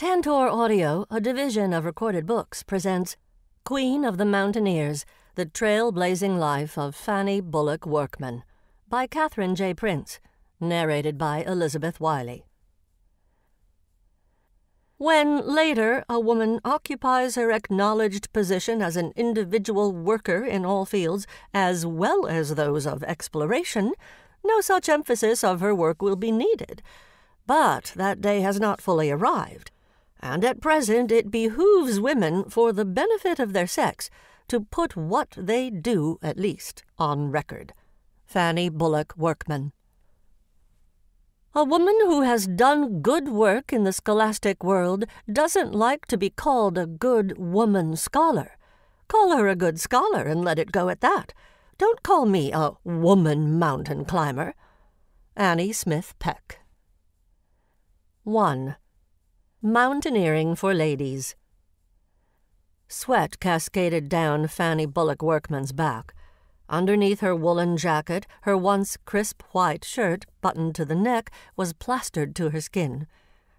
Tantor Audio, a division of recorded books, presents Queen of the Mountaineers The Trailblazing Life of Fanny Bullock Workman by Cathryn J. Prince, narrated by Elizabeth Wiley. When later a woman occupies her acknowledged position as an individual worker in all fields, as well as those of exploration, no such emphasis of her work will be needed. But that day has not fully arrived and at present it behooves women, for the benefit of their sex, to put what they do, at least, on record. Fanny Bullock Workman. A woman who has done good work in the scholastic world doesn't like to be called a good woman scholar. Call her a good scholar and let it go at that. Don't call me a woman mountain climber. Annie Smith Peck. 1. Mountaineering for Ladies. Sweat cascaded down Fanny Bullock Workman's back. Underneath her woolen jacket, her once crisp white shirt, buttoned to the neck, was plastered to her skin.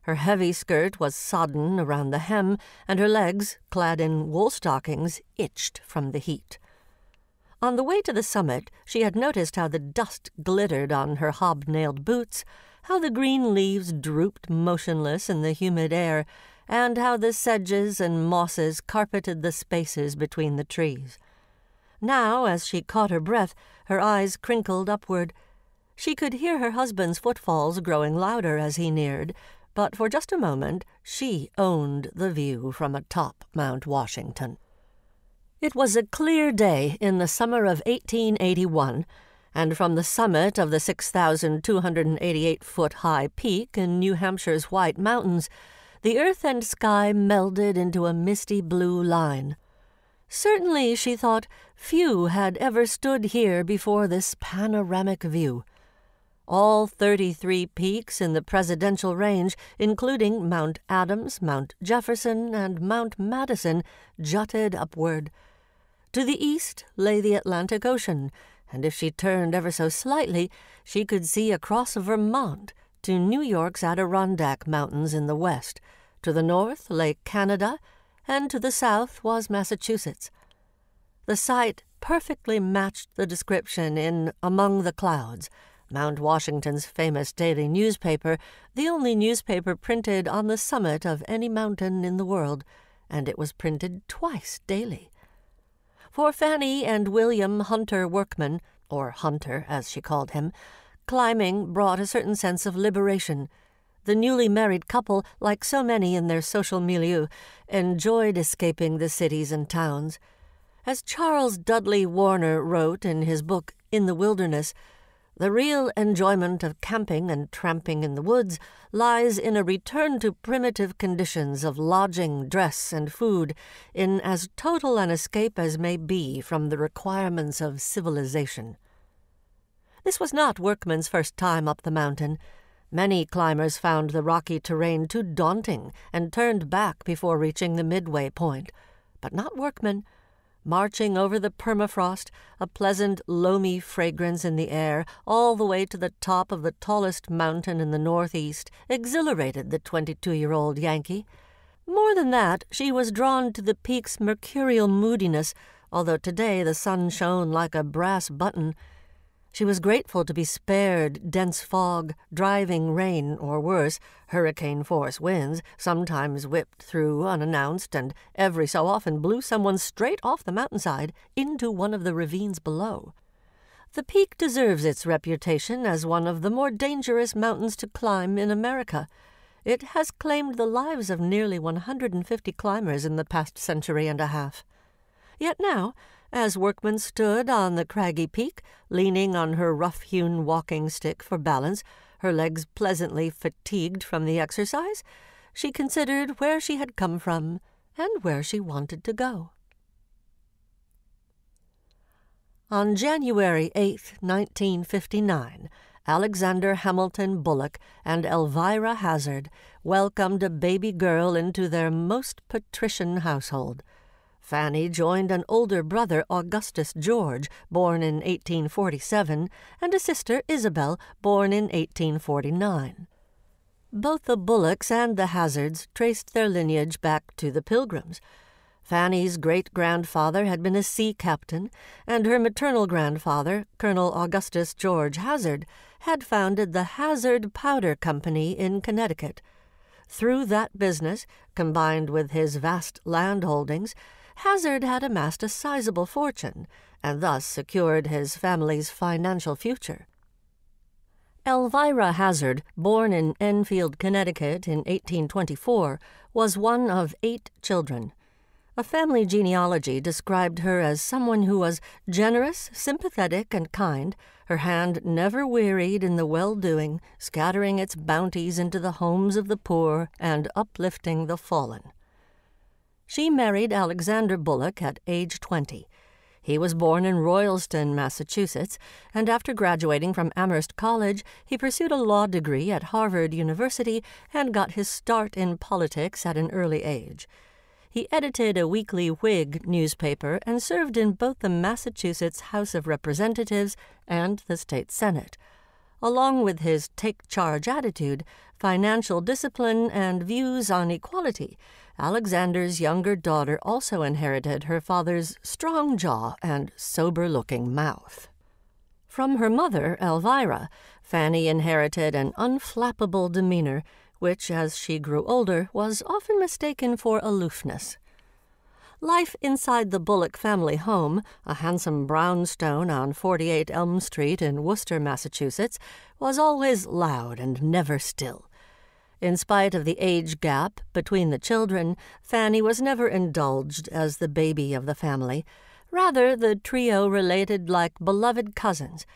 Her heavy skirt was sodden around the hem, and her legs, clad in wool stockings, itched from the heat. On the way to the summit, she had noticed how the dust glittered on her hobnailed boots how the green leaves drooped motionless in the humid air, and how the sedges and mosses carpeted the spaces between the trees. Now, as she caught her breath, her eyes crinkled upward. She could hear her husband's footfalls growing louder as he neared, but for just a moment she owned the view from atop Mount Washington. It was a clear day in the summer of 1881 and from the summit of the 6,288 foot high peak in New Hampshire's White Mountains, the earth and sky melded into a misty blue line. Certainly, she thought, few had ever stood here before this panoramic view. All 33 peaks in the Presidential Range, including Mount Adams, Mount Jefferson, and Mount Madison, jutted upward. To the east lay the Atlantic Ocean, and if she turned ever so slightly, she could see across Vermont to New York's Adirondack Mountains in the west. To the north lay Canada, and to the south was Massachusetts. The sight perfectly matched the description in Among the Clouds, Mount Washington's famous daily newspaper, the only newspaper printed on the summit of any mountain in the world, and it was printed twice daily for Fanny and William Hunter Workman, or Hunter as she called him, climbing brought a certain sense of liberation. The newly married couple, like so many in their social milieu, enjoyed escaping the cities and towns. As Charles Dudley Warner wrote in his book In the Wilderness, the real enjoyment of camping and tramping in the woods lies in a return to primitive conditions of lodging, dress, and food, in as total an escape as may be from the requirements of civilization. This was not Workman's first time up the mountain. Many climbers found the rocky terrain too daunting and turned back before reaching the midway point, but not Workman. Marching over the permafrost, a pleasant, loamy fragrance in the air, all the way to the top of the tallest mountain in the northeast, exhilarated the twenty two year old Yankee. More than that, she was drawn to the peak's mercurial moodiness, although today the sun shone like a brass button she was grateful to be spared dense fog, driving rain, or worse, hurricane force winds, sometimes whipped through unannounced and every so often blew someone straight off the mountainside into one of the ravines below. The peak deserves its reputation as one of the more dangerous mountains to climb in America. It has claimed the lives of nearly 150 climbers in the past century and a half. Yet now, as Workman stood on the craggy peak, leaning on her rough hewn walking stick for balance, her legs pleasantly fatigued from the exercise, she considered where she had come from and where she wanted to go. On January 8, 1959, Alexander Hamilton Bullock and Elvira Hazard welcomed a baby girl into their most patrician household. Fanny joined an older brother, Augustus George, born in 1847, and a sister, Isabel, born in 1849. Both the Bullocks and the Hazards traced their lineage back to the Pilgrims. Fanny's great grandfather had been a sea captain, and her maternal grandfather, Colonel Augustus George Hazard, had founded the Hazard Powder Company in Connecticut. Through that business, combined with his vast land holdings, Hazard had amassed a sizable fortune and thus secured his family's financial future. Elvira Hazard, born in Enfield, Connecticut in 1824, was one of eight children. A family genealogy described her as someone who was generous, sympathetic, and kind, her hand never wearied in the well doing, scattering its bounties into the homes of the poor and uplifting the fallen. She married Alexander Bullock at age 20 he was born in Royalston, Massachusetts, and after graduating from Amherst College, he pursued a law degree at Harvard University and got his start in politics at an early age. He edited a weekly Whig newspaper and served in both the Massachusetts House of Representatives and the state Senate. Along with his take charge attitude, financial discipline, and views on equality, Alexander's younger daughter also inherited her father's strong jaw and sober looking mouth. From her mother, Elvira, Fanny inherited an unflappable demeanor, which, as she grew older, was often mistaken for aloofness. Life inside the Bullock family home, a handsome brownstone on 48 Elm Street in Worcester, Massachusetts, was always loud and never still. In spite of the age gap between the children, Fanny was never indulged as the baby of the family. Rather, the trio related like beloved cousins.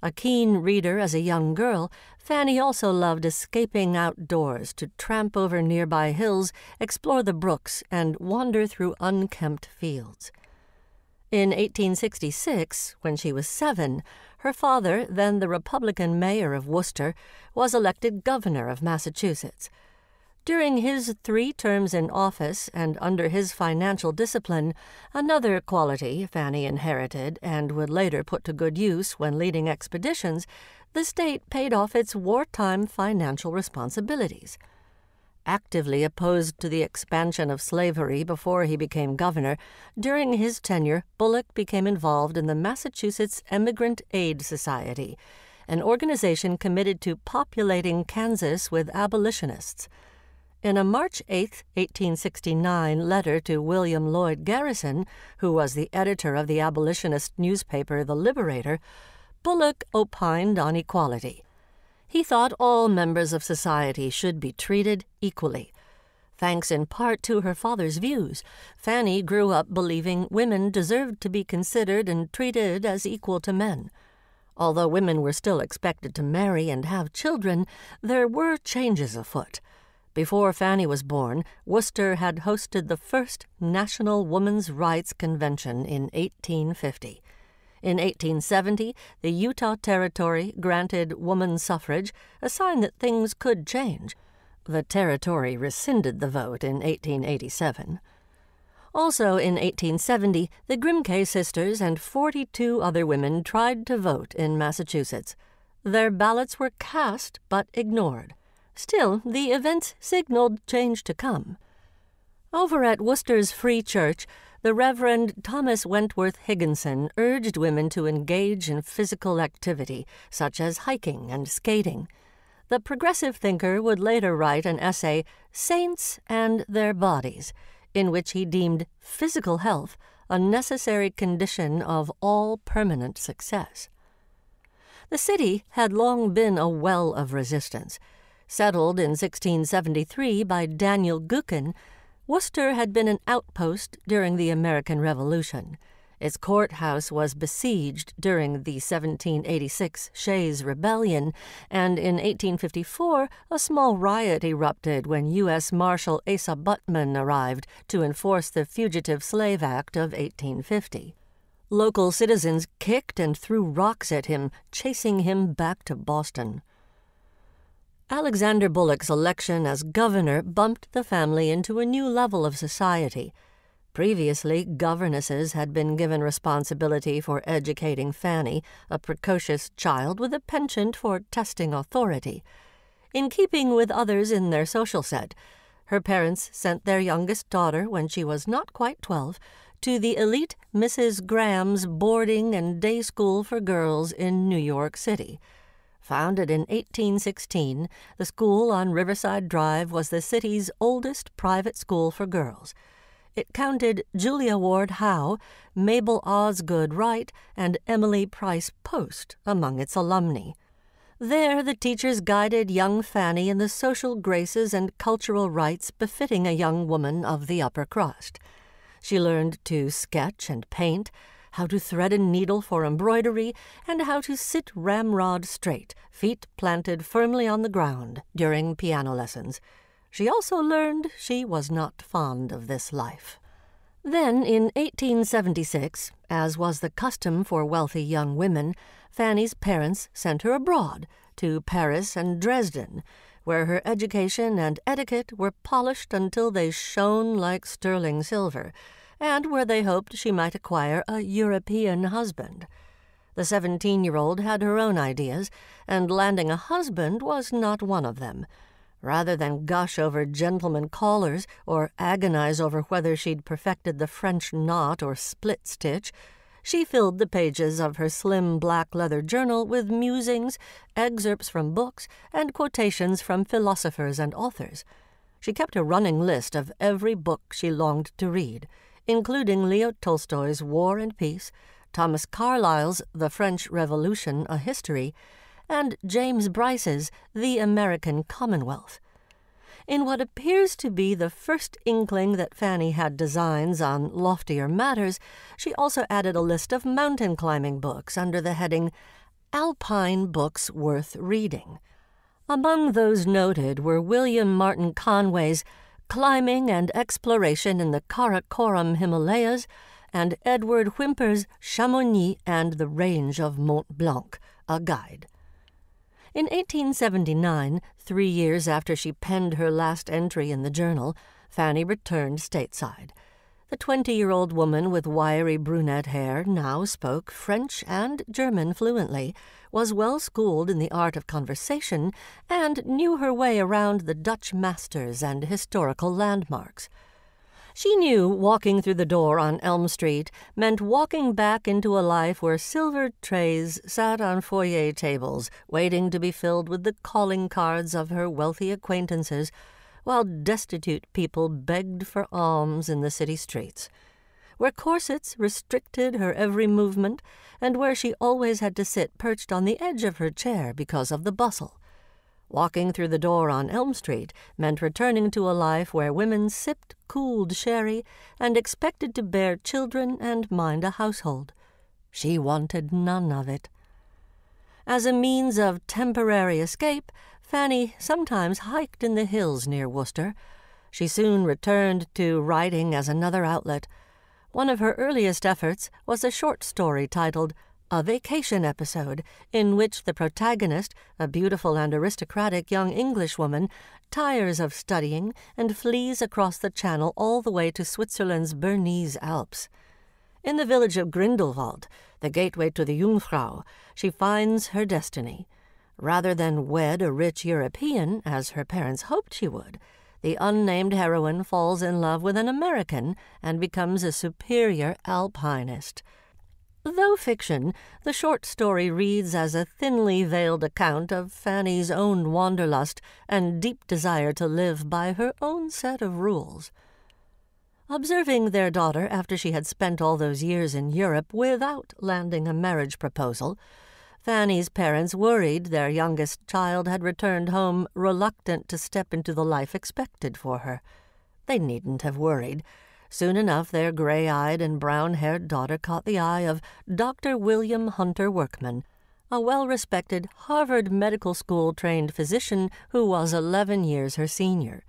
A keen reader as a young girl, Fanny also loved escaping outdoors to tramp over nearby hills, explore the brooks, and wander through unkempt fields. In 1866, when she was seven, her father, then the Republican mayor of Worcester, was elected governor of Massachusetts. During his three terms in office and under his financial discipline, another quality Fanny inherited and would later put to good use when leading expeditions, the state paid off its wartime financial responsibilities actively opposed to the expansion of slavery before he became governor, during his tenure, Bullock became involved in the Massachusetts Emigrant Aid Society, an organization committed to populating Kansas with abolitionists. In a March 8, 1869 letter to William Lloyd Garrison, who was the editor of the abolitionist newspaper The Liberator, Bullock opined on equality. He thought all members of society should be treated equally. Thanks in part to her father's views, Fanny grew up believing women deserved to be considered and treated as equal to men. Although women were still expected to marry and have children, there were changes afoot. Before Fanny was born, Worcester had hosted the first National Woman's Rights Convention in 1850. In 1870, the Utah Territory granted woman suffrage, a sign that things could change. The territory rescinded the vote in 1887. Also in 1870, the Grimke sisters and 42 other women tried to vote in Massachusetts. Their ballots were cast but ignored. Still, the events signaled change to come. Over at Worcester's Free Church, the Reverend Thomas Wentworth Higginson urged women to engage in physical activity, such as hiking and skating. The progressive thinker would later write an essay, Saints and Their Bodies, in which he deemed physical health a necessary condition of all permanent success. The city had long been a well of resistance. Settled in 1673 by Daniel Gookin, Worcester had been an outpost during the American Revolution. Its courthouse was besieged during the 1786 Shays Rebellion, and in 1854 a small riot erupted when U.S. Marshal Asa Butman arrived to enforce the Fugitive Slave Act of 1850. Local citizens kicked and threw rocks at him, chasing him back to Boston. Alexander Bullock's election as governor bumped the family into a new level of society. Previously, governesses had been given responsibility for educating Fanny, a precocious child with a penchant for testing authority. In keeping with others in their social set, her parents sent their youngest daughter, when she was not quite twelve, to the elite Mrs. Graham's boarding and day school for girls in New York City. Founded in 1816, the school on Riverside Drive was the city's oldest private school for girls. It counted Julia Ward Howe, Mabel Osgood Wright, and Emily Price Post among its alumni. There, the teachers guided young Fanny in the social graces and cultural rites befitting a young woman of the upper crust. She learned to sketch and paint, how to thread a needle for embroidery, and how to sit ramrod straight, feet planted firmly on the ground, during piano lessons. She also learned she was not fond of this life. Then, in 1876, as was the custom for wealthy young women, Fanny's parents sent her abroad to Paris and Dresden, where her education and etiquette were polished until they shone like sterling silver, and where they hoped she might acquire a European husband. The seventeen year old had her own ideas, and landing a husband was not one of them. Rather than gush over gentlemen callers or agonize over whether she'd perfected the French knot or split stitch, she filled the pages of her slim black leather journal with musings, excerpts from books, and quotations from philosophers and authors. She kept a running list of every book she longed to read, including Leo Tolstoy's War and Peace, Thomas Carlyle's The French Revolution, A History, and James Bryce's The American Commonwealth. In what appears to be the first inkling that Fanny had designs on loftier matters, she also added a list of mountain climbing books under the heading Alpine Books Worth Reading. Among those noted were William Martin Conway's Climbing and Exploration in the Karakoram Himalayas and Edward Whymper's Chamonix and the Range of Mont Blanc, a guide. In 1879, three years after she penned her last entry in the journal, Fanny returned stateside. The twenty year old woman with wiry brunette hair now spoke French and German fluently, was well schooled in the art of conversation, and knew her way around the Dutch masters and historical landmarks. She knew walking through the door on Elm Street meant walking back into a life where silver trays sat on foyer tables, waiting to be filled with the calling cards of her wealthy acquaintances, while destitute people begged for alms in the city streets. Where corsets restricted her every movement, and where she always had to sit perched on the edge of her chair because of the bustle. Walking through the door on Elm Street meant returning to a life where women sipped cooled sherry and expected to bear children and mind a household. She wanted none of it. As a means of temporary escape, Fanny sometimes hiked in the hills near Worcester. She soon returned to writing as another outlet. One of her earliest efforts was a short story titled a vacation episode in which the protagonist, a beautiful and aristocratic young Englishwoman, tires of studying and flees across the Channel all the way to Switzerland's Bernese Alps. In the village of Grindelwald, the gateway to the Jungfrau, she finds her destiny. Rather than wed a rich European, as her parents hoped she would, the unnamed heroine falls in love with an American and becomes a superior alpinist. Though fiction, the short story reads as a thinly veiled account of Fanny's own wanderlust and deep desire to live by her own set of rules. Observing their daughter after she had spent all those years in Europe without landing a marriage proposal, Fanny's parents worried their youngest child had returned home reluctant to step into the life expected for her. They needn't have worried. Soon enough, their gray eyed and brown haired daughter caught the eye of Dr. William Hunter Workman, a well respected Harvard Medical School trained physician who was 11 years her senior.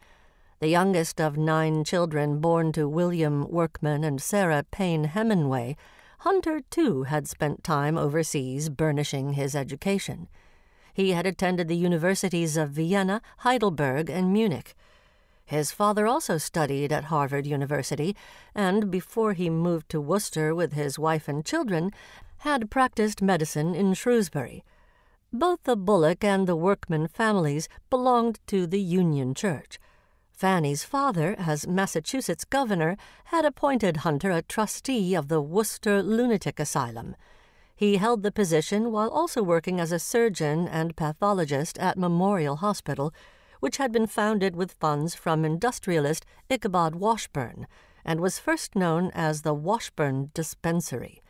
The youngest of nine children born to William Workman and Sarah Payne Hemenway, Hunter too had spent time overseas burnishing his education. He had attended the universities of Vienna, Heidelberg, and Munich. His father also studied at Harvard University, and before he moved to Worcester with his wife and children, had practiced medicine in Shrewsbury. Both the Bullock and the Workman families belonged to the Union Church. Fanny's father, as Massachusetts governor, had appointed Hunter a trustee of the Worcester Lunatic Asylum. He held the position while also working as a surgeon and pathologist at Memorial Hospital, which had been founded with funds from industrialist Ichabod Washburn and was first known as the Washburn Dispensary.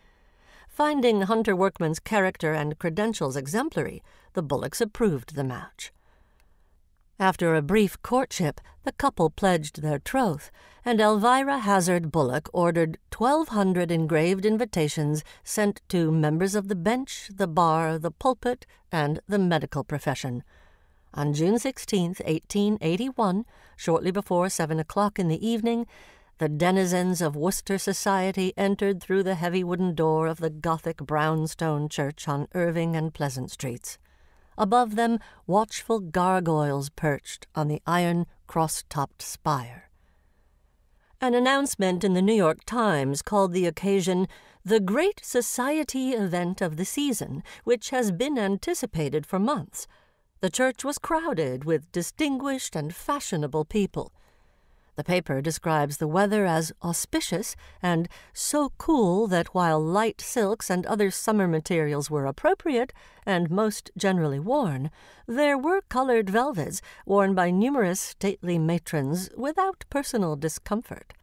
Finding Hunter Workman's character and credentials exemplary, the Bullocks approved the match. After a brief courtship, the couple pledged their troth, and Elvira Hazard Bullock ordered 1,200 engraved invitations sent to members of the bench, the bar, the pulpit, and the medical profession. On June 16, 1881, shortly before seven o'clock in the evening, the denizens of Worcester society entered through the heavy wooden door of the Gothic brownstone church on Irving and Pleasant Streets. Above them, watchful gargoyles perched on the iron cross topped spire. An announcement in the New York Times called the occasion the great society event of the season, which has been anticipated for months. The church was crowded with distinguished and fashionable people. The paper describes the weather as auspicious and so cool that while light silks and other summer materials were appropriate and most generally worn, there were colored velvets worn by numerous stately matrons without personal discomfort.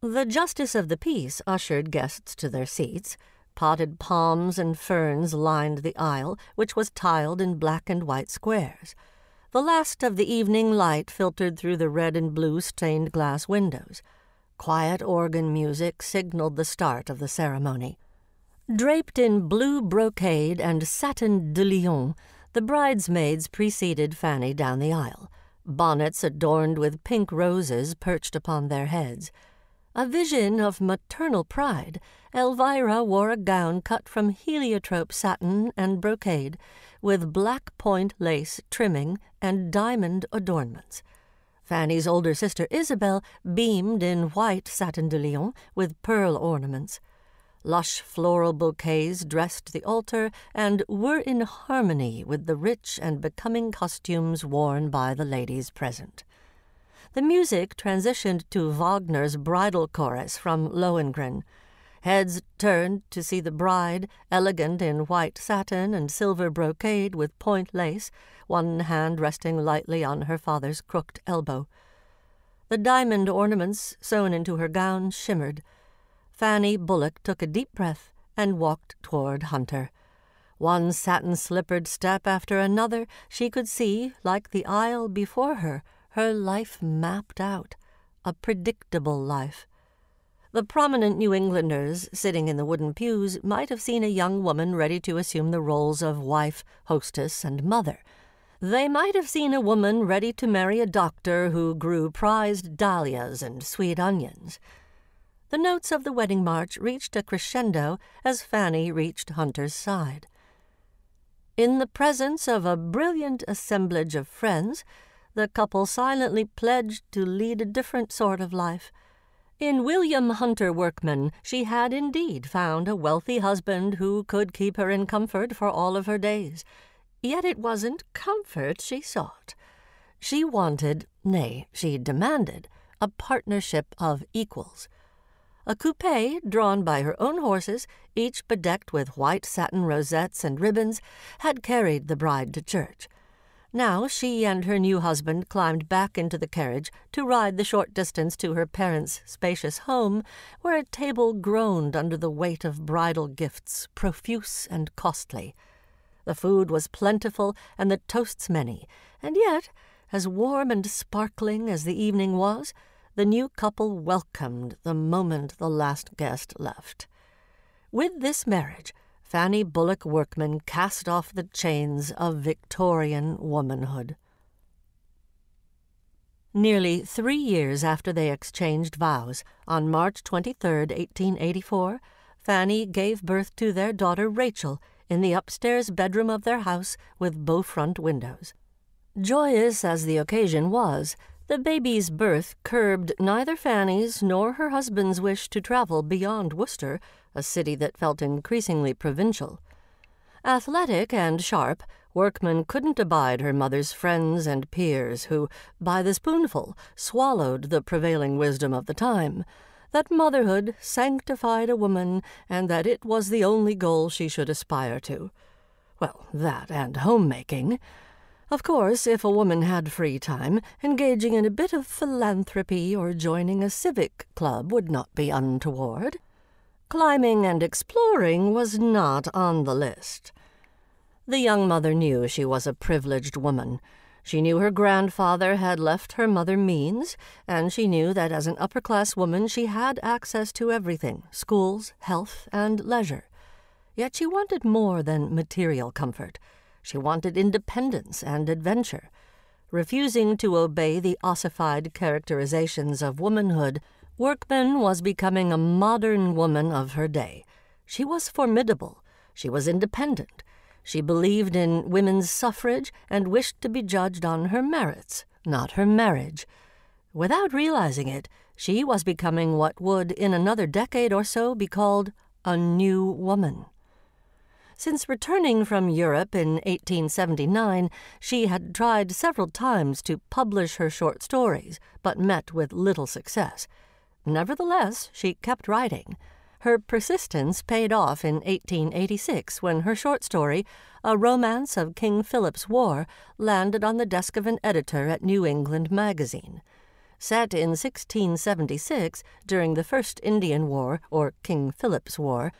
The justice of the peace ushered guests to their seats. Potted palms and ferns lined the aisle, which was tiled in black and white squares. The last of the evening light filtered through the red and blue stained glass windows. Quiet organ music signaled the start of the ceremony. Draped in blue brocade and satin de Lyon, the bridesmaids preceded Fanny down the aisle, bonnets adorned with pink roses perched upon their heads. A vision of maternal pride, Elvira wore a gown cut from heliotrope satin and brocade, with black point lace trimming and diamond adornments. Fanny's older sister Isabel beamed in white satin de Lyon with pearl ornaments. Lush floral bouquets dressed the altar and were in harmony with the rich and becoming costumes worn by the ladies present the music transitioned to Wagner's bridal chorus from Lohengrin. Heads turned to see the bride, elegant in white satin and silver brocade with point lace, one hand resting lightly on her father's crooked elbow. The diamond ornaments sewn into her gown shimmered. Fanny Bullock took a deep breath and walked toward Hunter. One satin slippered step after another, she could see, like the aisle before her, her life mapped out, a predictable life. The prominent New Englanders sitting in the wooden pews might have seen a young woman ready to assume the roles of wife, hostess, and mother. They might have seen a woman ready to marry a doctor who grew prized dahlias and sweet onions. The notes of the wedding march reached a crescendo as Fanny reached Hunter's side. In the presence of a brilliant assemblage of friends, the couple silently pledged to lead a different sort of life. In William Hunter Workman, she had indeed found a wealthy husband who could keep her in comfort for all of her days. Yet it wasn't comfort she sought. She wanted, nay, she demanded, a partnership of equals. A coupe drawn by her own horses, each bedecked with white satin rosettes and ribbons, had carried the bride to church. Now she and her new husband climbed back into the carriage to ride the short distance to her parents' spacious home, where a table groaned under the weight of bridal gifts, profuse and costly. The food was plentiful and the toasts many, and yet, as warm and sparkling as the evening was, the new couple welcomed the moment the last guest left. With this marriage, Fanny Bullock Workman cast off the chains of Victorian womanhood. Nearly three years after they exchanged vows, on March 23, 1884, Fanny gave birth to their daughter Rachel in the upstairs bedroom of their house with bow front windows. Joyous as the occasion was, the baby's birth curbed neither Fanny's nor her husband's wish to travel beyond Worcester a city that felt increasingly provincial. Athletic and sharp, Workman couldn't abide her mother's friends and peers who, by the spoonful, swallowed the prevailing wisdom of the time that motherhood sanctified a woman and that it was the only goal she should aspire to. Well, that and homemaking. Of course, if a woman had free time, engaging in a bit of philanthropy or joining a civic club would not be untoward. Climbing and exploring was not on the list. The young mother knew she was a privileged woman. She knew her grandfather had left her mother means, and she knew that as an upper class woman she had access to everything schools, health, and leisure. Yet she wanted more than material comfort. She wanted independence and adventure. Refusing to obey the ossified characterizations of womanhood, Workman was becoming a modern woman of her day. She was formidable. She was independent. She believed in women's suffrage and wished to be judged on her merits, not her marriage. Without realizing it, she was becoming what would, in another decade or so, be called a new woman. Since returning from Europe in 1879, she had tried several times to publish her short stories, but met with little success. Nevertheless, she kept writing. Her persistence paid off in 1886 when her short story, A Romance of King Philip's War, landed on the desk of an editor at New England Magazine. Set in 1676 during the First Indian War, or King Philip's War,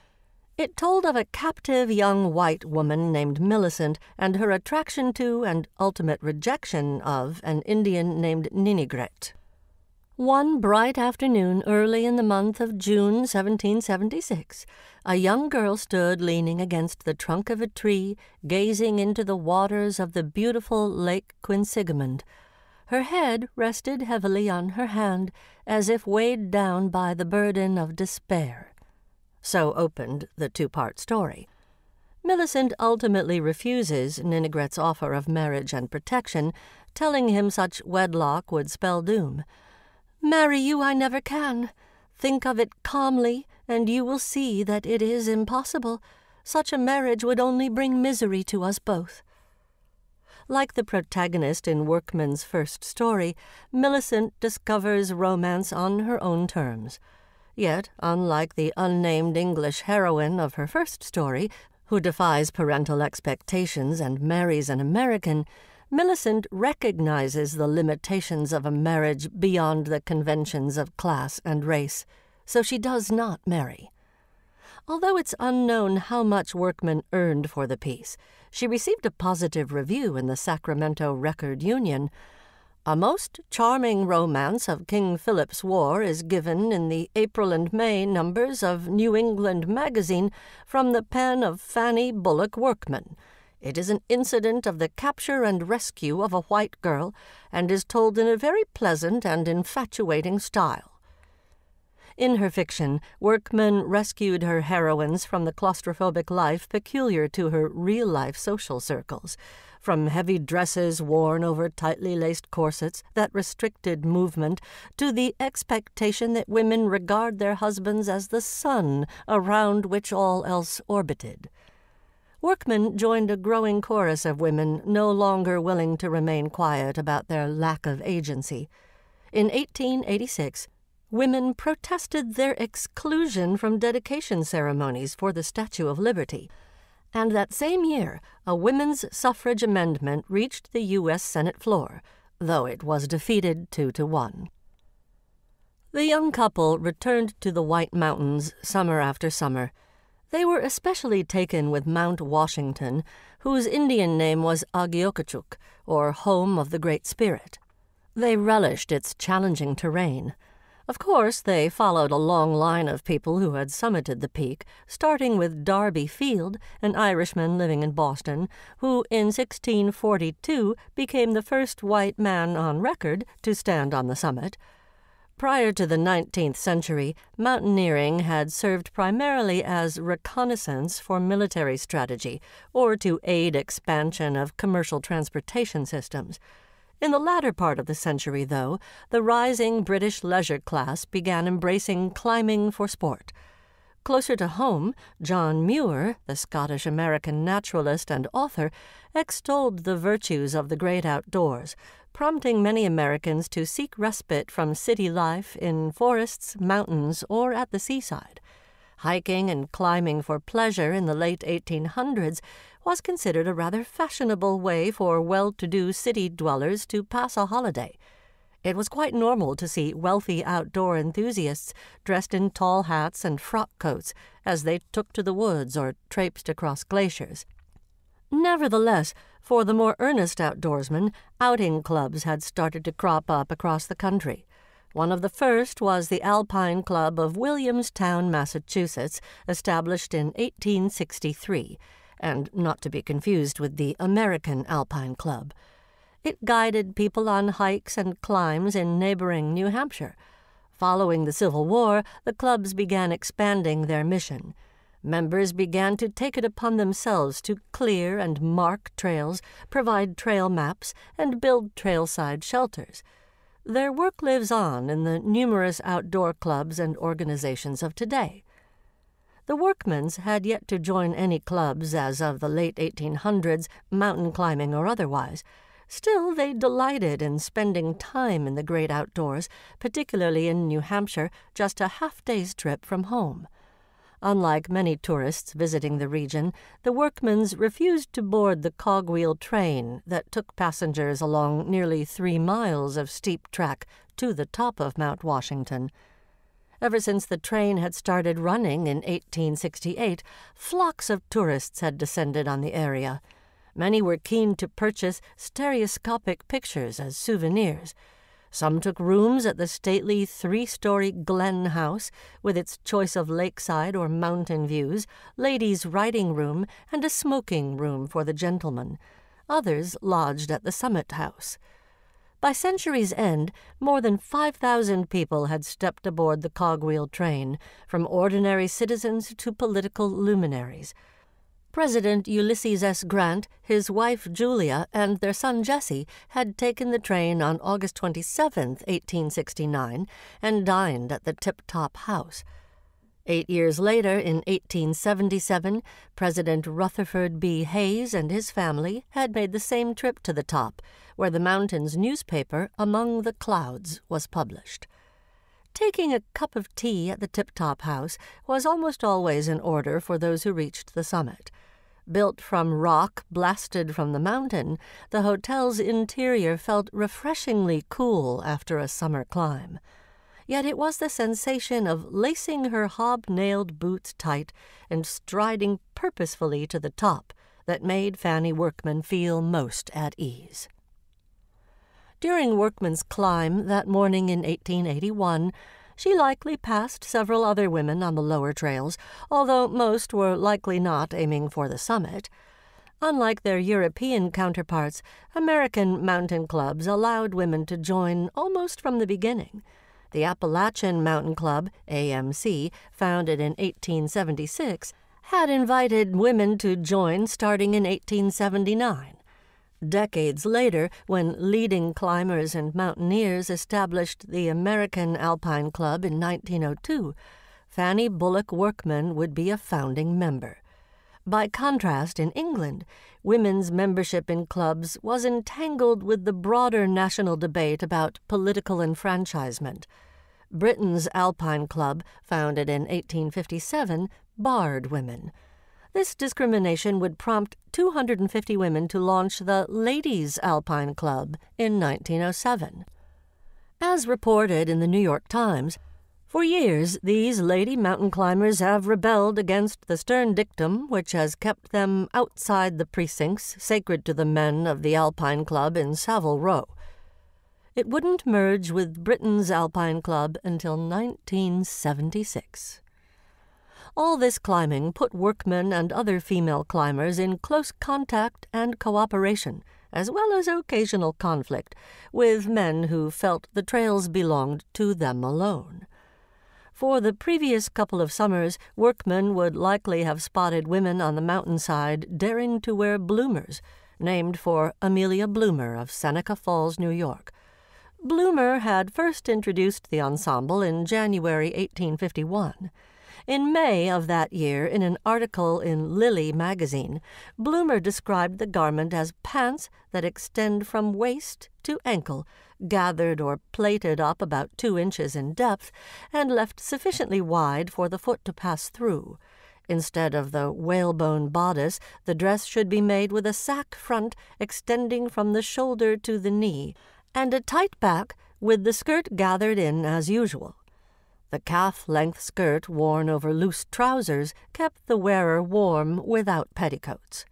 it told of a captive young white woman named Millicent and her attraction to and ultimate rejection of an Indian named Ninigret. One bright afternoon early in the month of June 1776, a young girl stood leaning against the trunk of a tree, gazing into the waters of the beautiful Lake Quinsigamond. Her head rested heavily on her hand, as if weighed down by the burden of despair. So opened the two part story. Millicent ultimately refuses Ninigret's offer of marriage and protection, telling him such wedlock would spell doom. Marry you I never can. Think of it calmly, and you will see that it is impossible. Such a marriage would only bring misery to us both. Like the protagonist in Workman's first story, Millicent discovers romance on her own terms. Yet, unlike the unnamed English heroine of her first story, who defies parental expectations and marries an American, Millicent recognizes the limitations of a marriage beyond the conventions of class and race, so she does not marry. Although it's unknown how much Workman earned for the piece, she received a positive review in the Sacramento Record Union. A most charming romance of King Philip's War is given in the April and May numbers of New England Magazine from the pen of Fanny Bullock Workman it is an incident of the capture and rescue of a white girl, and is told in a very pleasant and infatuating style. In her fiction, Workman rescued her heroines from the claustrophobic life peculiar to her real life social circles, from heavy dresses worn over tightly laced corsets that restricted movement to the expectation that women regard their husbands as the sun around which all else orbited. Workman joined a growing chorus of women no longer willing to remain quiet about their lack of agency. In 1886, women protested their exclusion from dedication ceremonies for the Statue of Liberty. And that same year, a women's suffrage amendment reached the U.S. Senate floor, though it was defeated two to one. The young couple returned to the White Mountains summer after summer they were especially taken with Mount Washington, whose Indian name was Agiocochook, or Home of the Great Spirit. They relished its challenging terrain. Of course, they followed a long line of people who had summited the peak, starting with Darby Field, an Irishman living in Boston, who in 1642 became the first white man on record to stand on the summit. Prior to the 19th century, mountaineering had served primarily as reconnaissance for military strategy or to aid expansion of commercial transportation systems. In the latter part of the century, though, the rising British leisure class began embracing climbing for sport. Closer to home, John Muir, the Scottish American naturalist and author, extolled the virtues of the great outdoors, prompting many Americans to seek respite from city life in forests, mountains, or at the seaside. Hiking and climbing for pleasure in the late 1800s was considered a rather fashionable way for well to do city dwellers to pass a holiday. It was quite normal to see wealthy outdoor enthusiasts dressed in tall hats and frock coats as they took to the woods or traipsed across glaciers. Nevertheless, for the more earnest outdoorsmen, outing clubs had started to crop up across the country. One of the first was the Alpine Club of Williamstown, Massachusetts, established in 1863, and not to be confused with the American Alpine Club. It guided people on hikes and climbs in neighboring New Hampshire. Following the Civil War, the clubs began expanding their mission members began to take it upon themselves to clear and mark trails, provide trail maps, and build trailside shelters. Their work lives on in the numerous outdoor clubs and organizations of today. The Workmans had yet to join any clubs as of the late 1800s, mountain climbing or otherwise. Still, they delighted in spending time in the great outdoors, particularly in New Hampshire, just a half day's trip from home. Unlike many tourists visiting the region, the Workmans refused to board the cogwheel train that took passengers along nearly three miles of steep track to the top of Mount Washington. Ever since the train had started running in 1868, flocks of tourists had descended on the area. Many were keen to purchase stereoscopic pictures as souvenirs. Some took rooms at the stately three story Glen House, with its choice of lakeside or mountain views, ladies' writing room, and a smoking room for the gentlemen. Others lodged at the Summit House. By century's end, more than 5,000 people had stepped aboard the cogwheel train, from ordinary citizens to political luminaries. President Ulysses S. Grant, his wife Julia, and their son Jesse had taken the train on August 27, 1869, and dined at the Tip Top House. Eight years later, in 1877, President Rutherford B. Hayes and his family had made the same trip to the top, where the mountain's newspaper, Among the Clouds, was published. Taking a cup of tea at the Tip Top House was almost always in order for those who reached the summit. Built from rock blasted from the mountain, the hotel's interior felt refreshingly cool after a summer climb. Yet it was the sensation of lacing her hob-nailed boots tight and striding purposefully to the top that made Fanny Workman feel most at ease. During Workman's climb that morning in 1881, she likely passed several other women on the lower trails, although most were likely not aiming for the summit. Unlike their European counterparts, American mountain clubs allowed women to join almost from the beginning. The Appalachian Mountain Club, AMC, founded in 1876, had invited women to join starting in 1879. Decades later, when leading climbers and mountaineers established the American Alpine Club in 1902, Fanny Bullock Workman would be a founding member. By contrast, in England, women's membership in clubs was entangled with the broader national debate about political enfranchisement. Britain's Alpine Club, founded in 1857, barred women. This discrimination would prompt 250 women to launch the Ladies Alpine Club in 1907. As reported in the New York Times, for years these lady mountain climbers have rebelled against the stern dictum which has kept them outside the precincts sacred to the men of the Alpine Club in Savile Row. It wouldn't merge with Britain's Alpine Club until 1976. All this climbing put Workman and other female climbers in close contact and cooperation, as well as occasional conflict, with men who felt the trails belonged to them alone. For the previous couple of summers, Workman would likely have spotted women on the mountainside daring to wear bloomers, named for Amelia Bloomer of Seneca Falls, New York. Bloomer had first introduced the ensemble in January 1851. In May of that year, in an article in Lily magazine, Bloomer described the garment as pants that extend from waist to ankle, gathered or plaited up about two inches in depth, and left sufficiently wide for the foot to pass through. Instead of the whalebone bodice, the dress should be made with a sack front extending from the shoulder to the knee, and a tight back with the skirt gathered in as usual. The calf length skirt worn over loose trousers kept the wearer warm without petticoats.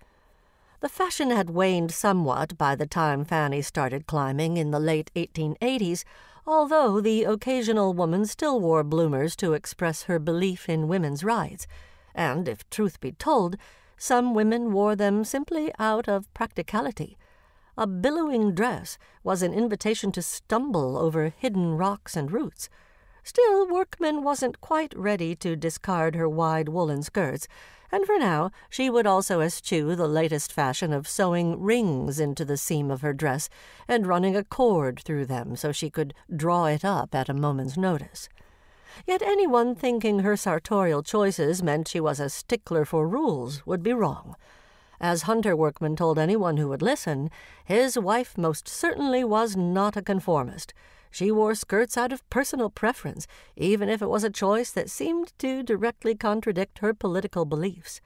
The fashion had waned somewhat by the time Fanny started climbing in the late 1880s, although the occasional woman still wore bloomers to express her belief in women's rights and, if truth be told, some women wore them simply out of practicality. A billowing dress was an invitation to stumble over hidden rocks and roots. Still, Workman wasn't quite ready to discard her wide woolen skirts, and for now she would also eschew the latest fashion of sewing rings into the seam of her dress and running a cord through them so she could draw it up at a moment's notice. Yet anyone thinking her sartorial choices meant she was a stickler for rules would be wrong. As Hunter Workman told anyone who would listen, his wife most certainly was not a conformist. She wore skirts out of personal preference, even if it was a choice that seemed to directly contradict her political beliefs.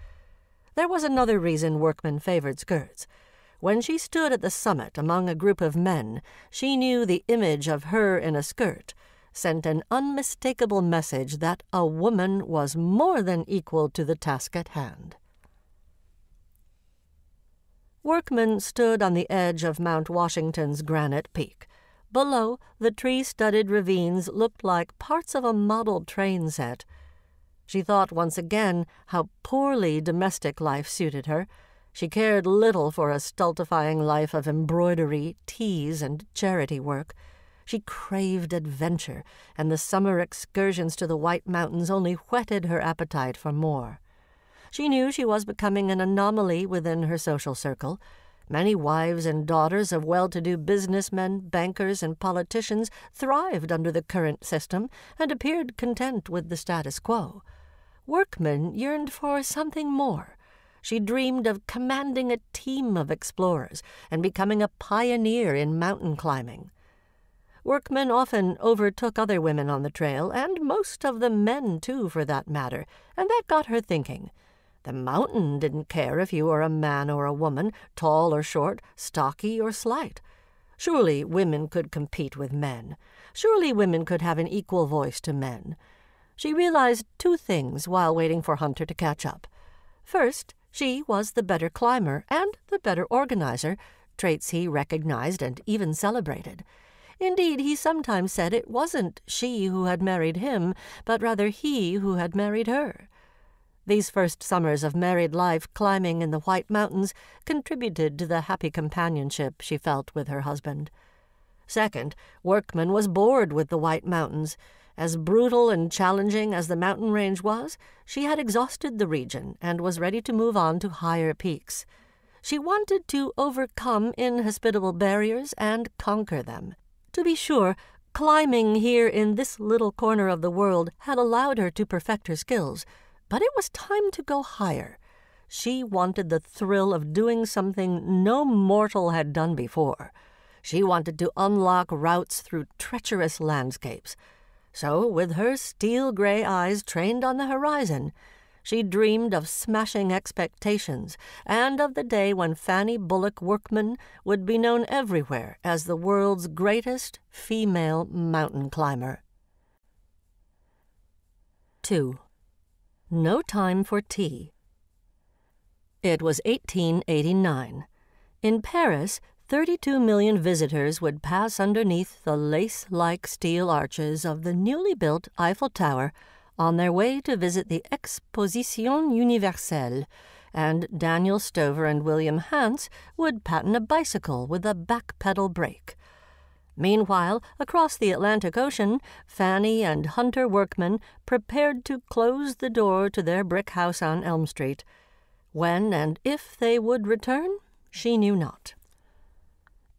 There was another reason Workman favored skirts. When she stood at the summit among a group of men, she knew the image of her in a skirt sent an unmistakable message that a woman was more than equal to the task at hand. Workman stood on the edge of Mount Washington's granite peak. Below, the tree studded ravines looked like parts of a model train set. She thought once again how poorly domestic life suited her. She cared little for a stultifying life of embroidery, teas, and charity work. She craved adventure, and the summer excursions to the White Mountains only whetted her appetite for more. She knew she was becoming an anomaly within her social circle. Many wives and daughters of well to do businessmen, bankers, and politicians thrived under the current system and appeared content with the status quo. Workman yearned for something more. She dreamed of commanding a team of explorers and becoming a pioneer in mountain climbing. Workman often overtook other women on the trail, and most of the men, too, for that matter, and that got her thinking. The mountain didn't care if you were a man or a woman, tall or short, stocky or slight. Surely women could compete with men. Surely women could have an equal voice to men. She realized two things while waiting for Hunter to catch up. First, she was the better climber and the better organizer, traits he recognized and even celebrated. Indeed, he sometimes said it wasn't she who had married him, but rather he who had married her. These first summers of married life climbing in the White Mountains contributed to the happy companionship she felt with her husband. Second, Workman was bored with the White Mountains. As brutal and challenging as the mountain range was, she had exhausted the region and was ready to move on to higher peaks. She wanted to overcome inhospitable barriers and conquer them. To be sure, climbing here in this little corner of the world had allowed her to perfect her skills, but it was time to go higher. She wanted the thrill of doing something no mortal had done before. She wanted to unlock routes through treacherous landscapes. So, with her steel gray eyes trained on the horizon, she dreamed of smashing expectations and of the day when Fanny Bullock Workman would be known everywhere as the world's greatest female mountain climber. 2. No Time for Tea. It was 1889. In Paris, 32 million visitors would pass underneath the lace like steel arches of the newly built Eiffel Tower on their way to visit the Exposition Universelle, and Daniel Stover and William Hance would patent a bicycle with a back pedal brake. Meanwhile, across the Atlantic Ocean, Fanny and Hunter Workman prepared to close the door to their brick house on Elm Street. When and if they would return, she knew not.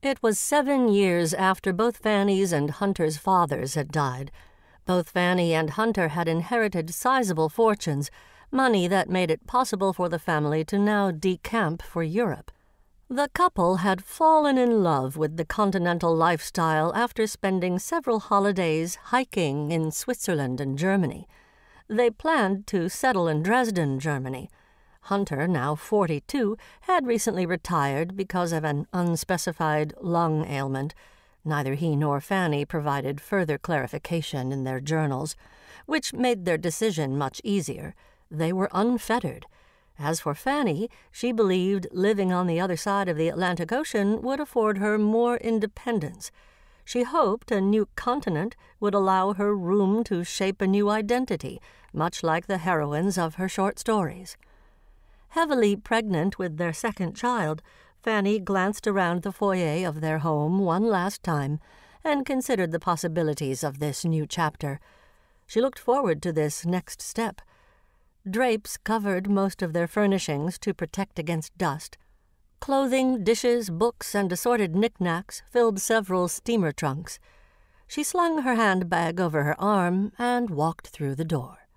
It was seven years after both Fanny's and Hunter's fathers had died Both Fanny and Hunter had inherited sizable fortunes, money that made it possible for the family to now decamp for Europe. The couple had fallen in love with the continental lifestyle after spending several holidays hiking in Switzerland and Germany. They planned to settle in Dresden, Germany. Hunter, now 42, had recently retired because of an unspecified lung ailment. Neither he nor Fanny provided further clarification in their journals, which made their decision much easier. They were unfettered as for Fanny, she believed living on the other side of the Atlantic Ocean would afford her more independence. She hoped a new continent would allow her room to shape a new identity, much like the heroines of her short stories. Heavily pregnant with their second child, Fanny glanced around the foyer of their home one last time and considered the possibilities of this new chapter. She looked forward to this next step Drapes covered most of their furnishings to protect against dust. Clothing, dishes, books, and assorted knickknacks filled several steamer trunks. She slung her handbag over her arm and walked through the door.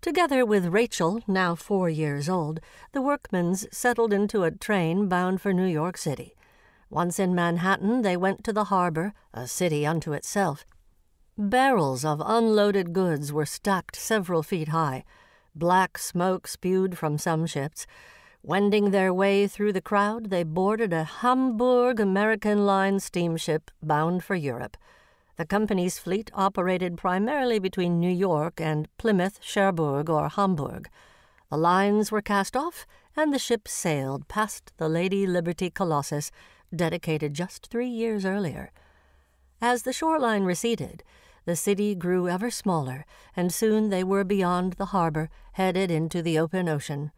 Together with Rachel, now four years old, the Workmans settled into a train bound for New York City. Once in Manhattan, they went to the harbor, a city unto itself. Barrels of unloaded goods were stacked several feet high. Black smoke spewed from some ships. Wending their way through the crowd, they boarded a Hamburg American Line steamship bound for Europe. The company's fleet operated primarily between New York and Plymouth, Cherbourg, or Hamburg. The lines were cast off, and the ship sailed past the Lady Liberty Colossus, dedicated just three years earlier. As the shoreline receded, the city grew ever smaller, and soon they were beyond the harbor, headed into the open ocean.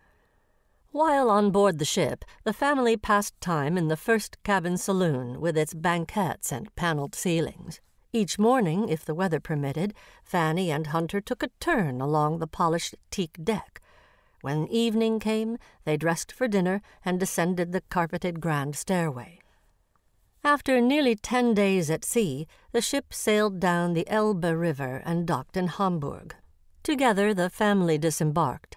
While on board the ship, the family passed time in the first cabin saloon with its banquettes and paneled ceilings. Each morning, if the weather permitted, Fanny and Hunter took a turn along the polished teak deck. When evening came, they dressed for dinner and descended the carpeted grand stairway. After nearly ten days at sea, the ship sailed down the Elbe River and docked in Hamburg. Together the family disembarked.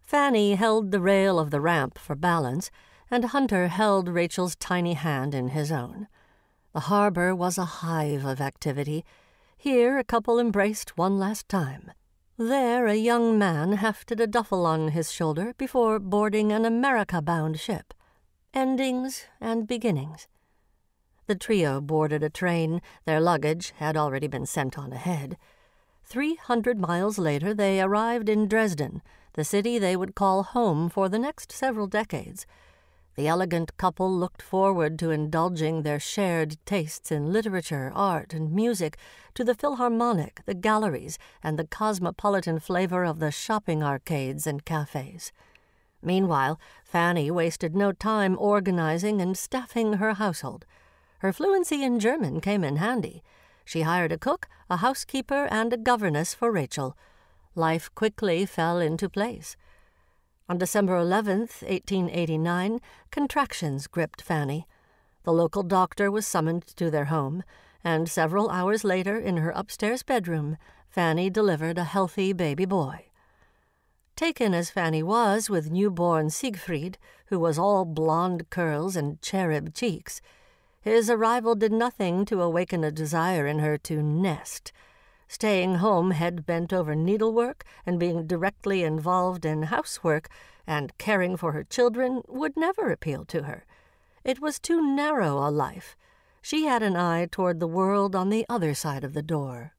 Fanny held the rail of the ramp for balance, and Hunter held Rachel's tiny hand in his own. The harbor was a hive of activity. Here a couple embraced one last time. There a young man hefted a duffel on his shoulder before boarding an America bound ship. Endings and beginnings. The trio boarded a train. Their luggage had already been sent on ahead. Three hundred miles later, they arrived in Dresden, the city they would call home for the next several decades. The elegant couple looked forward to indulging their shared tastes in literature, art, and music, to the Philharmonic, the galleries, and the cosmopolitan flavor of the shopping arcades and cafes. Meanwhile, Fanny wasted no time organizing and staffing her household. Her fluency in German came in handy. She hired a cook, a housekeeper, and a governess for Rachel. Life quickly fell into place. On December 11th, 1889, contractions gripped Fanny. The local doctor was summoned to their home, and several hours later, in her upstairs bedroom, Fanny delivered a healthy baby boy. Taken as Fanny was with newborn Siegfried, who was all blonde curls and cherub cheeks, his arrival did nothing to awaken a desire in her to nest. Staying home head bent over needlework and being directly involved in housework and caring for her children would never appeal to her. It was too narrow a life. She had an eye toward the world on the other side of the door.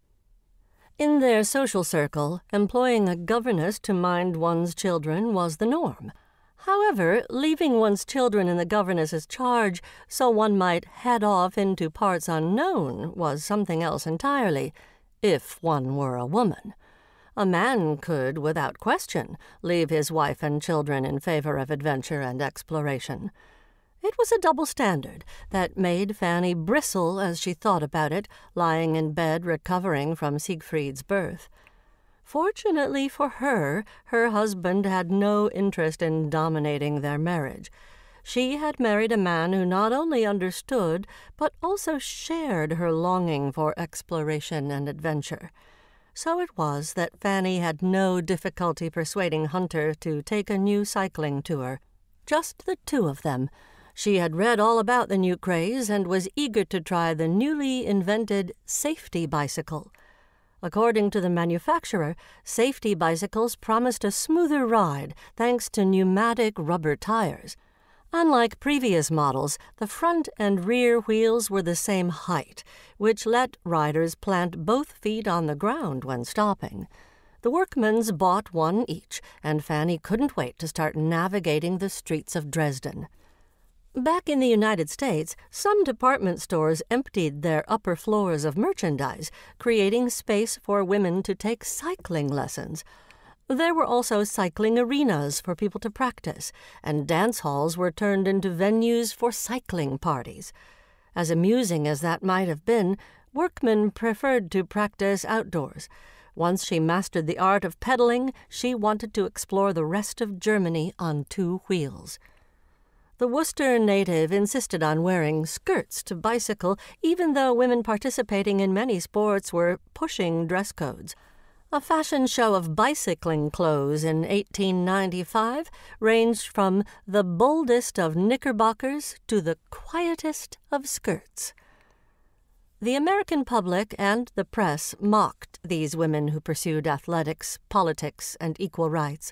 In their social circle, employing a governess to mind one's children was the norm. However, leaving one's children in the governess's charge so one might head off into parts unknown was something else entirely, if one were a woman. A man could, without question, leave his wife and children in favor of adventure and exploration. It was a double standard that made Fanny bristle as she thought about it, lying in bed recovering from Siegfried's birth. Fortunately for her, her husband had no interest in dominating their marriage. she had married a man who not only understood, but also shared her longing for exploration and adventure. So it was that Fanny had no difficulty persuading Hunter to take a new cycling tour. Just the two of them. She had read all about the new craze and was eager to try the newly invented safety bicycle. According to the manufacturer, safety bicycles promised a smoother ride thanks to pneumatic rubber tires. Unlike previous models, the front and rear wheels were the same height, which let riders plant both feet on the ground when stopping. The Workmans bought one each, and Fanny couldn't wait to start navigating the streets of Dresden. Back in the United States, some department stores emptied their upper floors of merchandise, creating space for women to take cycling lessons. There were also cycling arenas for people to practice, and dance halls were turned into venues for cycling parties. As amusing as that might have been, Workman preferred to practice outdoors. Once she mastered the art of pedaling, she wanted to explore the rest of Germany on two wheels. The Worcester native insisted on wearing skirts to bicycle, even though women participating in many sports were pushing dress codes. A fashion show of bicycling clothes in 1895 ranged from the boldest of knickerbockers to the quietest of skirts. The American public and the press mocked these women who pursued athletics, politics, and equal rights.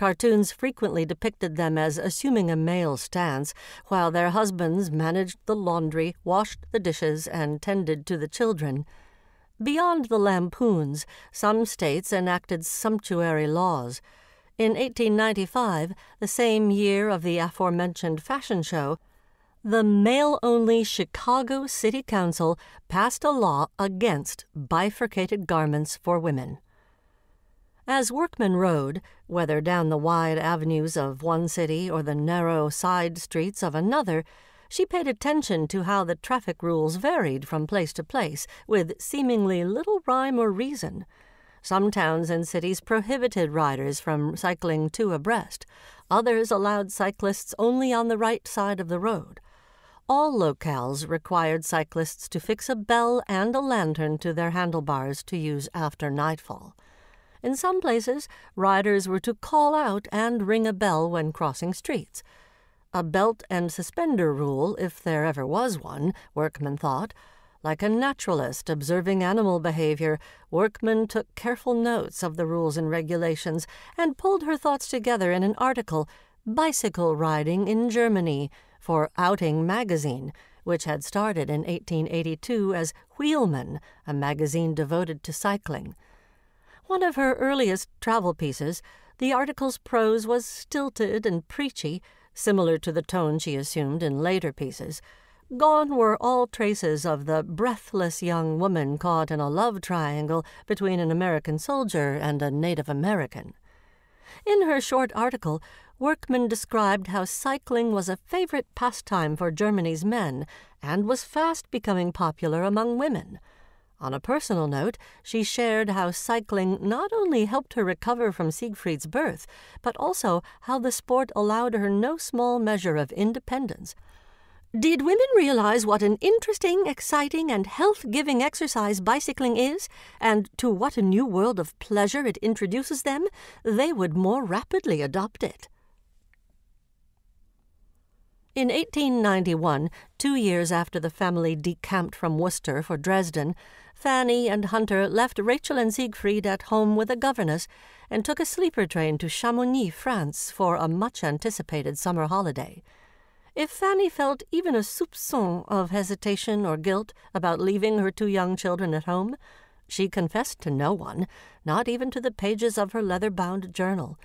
Cartoons frequently depicted them as assuming a male stance, while their husbands managed the laundry, washed the dishes, and tended to the children. Beyond the lampoons, some states enacted sumptuary laws. In 1895, the same year of the aforementioned fashion show, the male only Chicago City Council passed a law against bifurcated garments for women. As Workman rode, whether down the wide avenues of one city or the narrow side streets of another, she paid attention to how the traffic rules varied from place to place, with seemingly little rhyme or reason. Some towns and cities prohibited riders from cycling two abreast. Others allowed cyclists only on the right side of the road. All locales required cyclists to fix a bell and a lantern to their handlebars to use after nightfall. In some places, riders were to call out and ring a bell when crossing streets. A belt and suspender rule, if there ever was one, Workman thought. Like a naturalist observing animal behavior, Workman took careful notes of the rules and regulations and pulled her thoughts together in an article, Bicycle Riding in Germany, for Outing magazine, which had started in 1882 as Wheelman, a magazine devoted to cycling. One of her earliest travel pieces, the article's prose was stilted and preachy, similar to the tone she assumed in later pieces. Gone were all traces of the breathless young woman caught in a love triangle between an American soldier and a Native American. In her short article, Workman described how cycling was a favorite pastime for Germany's men and was fast becoming popular among women. On a personal note, she shared how cycling not only helped her recover from Siegfried's birth, but also how the sport allowed her no small measure of independence. Did women realize what an interesting, exciting, and health giving exercise bicycling is, and to what a new world of pleasure it introduces them, they would more rapidly adopt it. In 1891, two years after the family decamped from Worcester for Dresden, Fanny and Hunter left Rachel and Siegfried at home with a governess and took a sleeper train to Chamonix, France, for a much anticipated summer holiday. If Fanny felt even a soupçon of hesitation or guilt about leaving her two young children at home, she confessed to no one, not even to the pages of her leather bound journal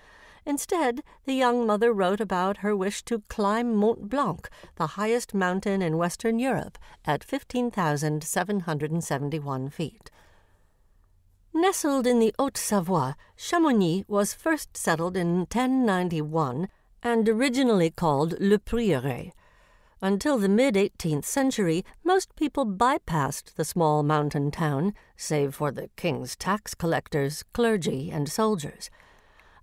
Instead, the young mother wrote about her wish to climb Mont Blanc, the highest mountain in Western Europe, at 15,771 feet. Nestled in the Haute Savoie, Chamonix was first settled in 1091 and originally called Le Prieuré. Until the mid 18th century, most people bypassed the small mountain town, save for the king's tax collectors, clergy, and soldiers.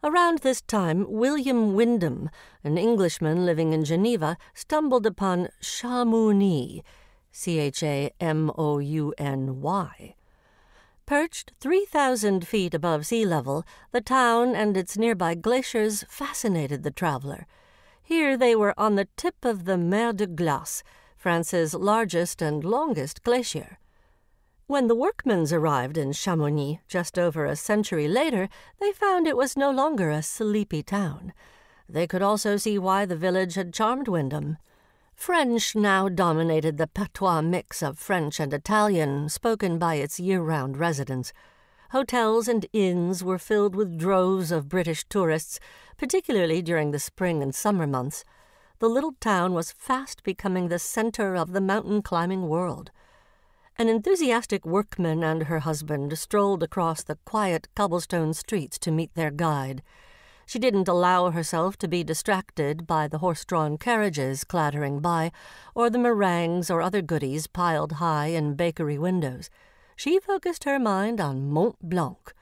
Around this time, William Wyndham, an Englishman living in Geneva, stumbled upon Chamouny, C H A M O U N Y. Perched 3,000 feet above sea level, the town and its nearby glaciers fascinated the traveler. Here they were on the tip of the Mer de Glace, France's largest and longest glacier. When the Workmans arrived in Chamonix just over a century later, they found it was no longer a sleepy town. They could also see why the village had charmed Wyndham. French now dominated the patois mix of French and Italian spoken by its year round residents. Hotels and inns were filled with droves of British tourists, particularly during the spring and summer months. The little town was fast becoming the center of the mountain climbing world. An enthusiastic Workman and her husband strolled across the quiet cobblestone streets to meet their guide. She didn't allow herself to be distracted by the horse drawn carriages clattering by, or the meringues or other goodies piled high in bakery windows. She focused her mind on Mont Blanc.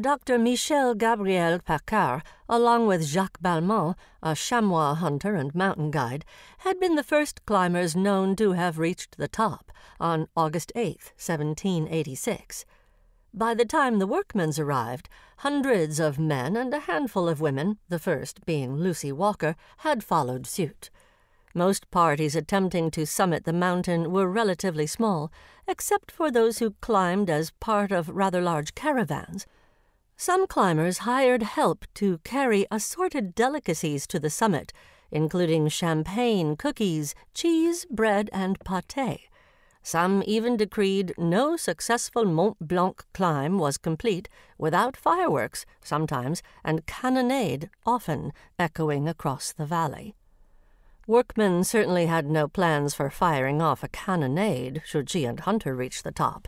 Dr. Michel Gabriel Paccard, along with Jacques Balmat, a chamois hunter and mountain guide, had been the first climbers known to have reached the top on August 8, 1786. By the time the Workmans arrived, hundreds of men and a handful of women, the first being Lucy Walker, had followed suit. Most parties attempting to summit the mountain were relatively small, except for those who climbed as part of rather large caravans. Some climbers hired help to carry assorted delicacies to the summit, including champagne, cookies, cheese, bread, and pate. Some even decreed no successful Mont Blanc climb was complete without fireworks, sometimes, and cannonade, often, echoing across the valley. Workman certainly had no plans for firing off a cannonade should she and Hunter reach the top.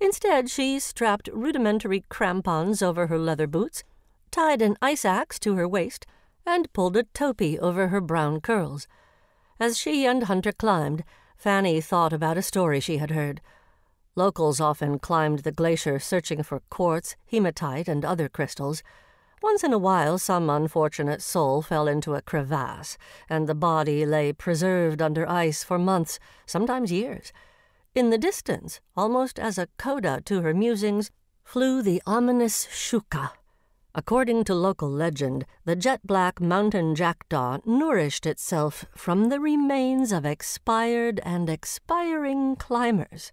Instead, she strapped rudimentary crampons over her leather boots, tied an ice axe to her waist, and pulled a topee over her brown curls. As she and Hunter climbed, Fanny thought about a story she had heard. Locals often climbed the glacier searching for quartz, hematite, and other crystals. Once in a while, some unfortunate soul fell into a crevasse, and the body lay preserved under ice for months, sometimes years. In the distance, almost as a coda to her musings, flew the ominous shuka. According to local legend, the jet black mountain jackdaw nourished itself from the remains of expired and expiring climbers.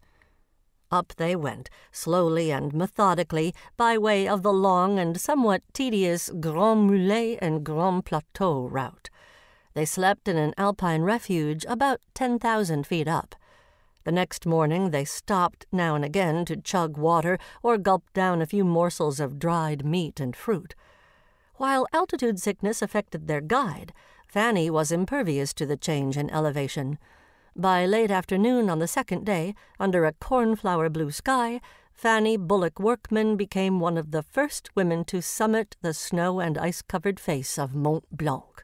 Up they went, slowly and methodically, by way of the long and somewhat tedious Grand Mulets and Grand Plateau route. They slept in an alpine refuge about 10,000 feet up. The next morning they stopped now and again to chug water or gulp down a few morsels of dried meat and fruit. While altitude sickness affected their guide, Fanny was impervious to the change in elevation. By late afternoon on the second day, under a cornflower blue sky, Fanny Bullock Workman became one of the first women to summit the snow and ice covered face of Mont Blanc.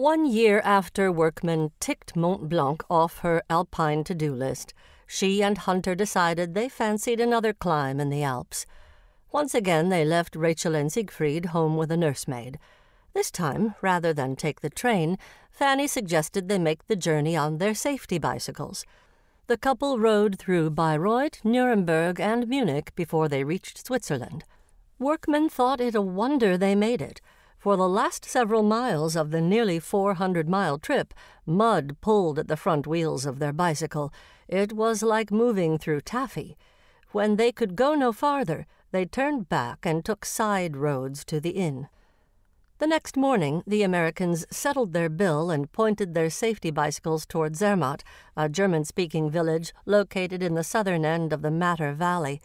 One year after Workman ticked Mont Blanc off her alpine to do list, she and Hunter decided they fancied another climb in the Alps. Once again, they left Rachel and Siegfried home with a nursemaid. This time, rather than take the train, Fanny suggested they make the journey on their safety bicycles. The couple rode through Bayreuth, Nuremberg, and Munich before they reached Switzerland. Workman thought it a wonder they made it. For the last several miles of the nearly 400 mile trip, mud pulled at the front wheels of their bicycle. It was like moving through taffy. When they could go no farther, they turned back and took side roads to the inn. The next morning, the Americans settled their bill and pointed their safety bicycles toward Zermatt, a German speaking village located in the southern end of the Matter Valley.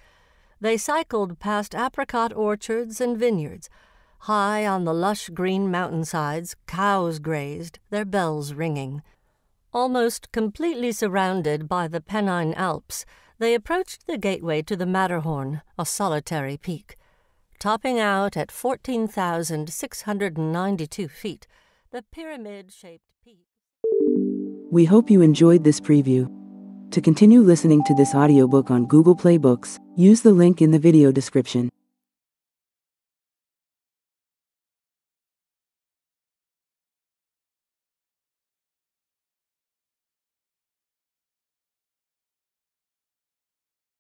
They cycled past apricot orchards and vineyards. High on the lush green mountainsides, cows grazed, their bells ringing. Almost completely surrounded by the Pennine Alps, they approached the gateway to the Matterhorn, a solitary peak. Topping out at 14,692 feet, the pyramid shaped peak. We hope you enjoyed this preview. To continue listening to this audiobook on Google Play Books, use the link in the video description.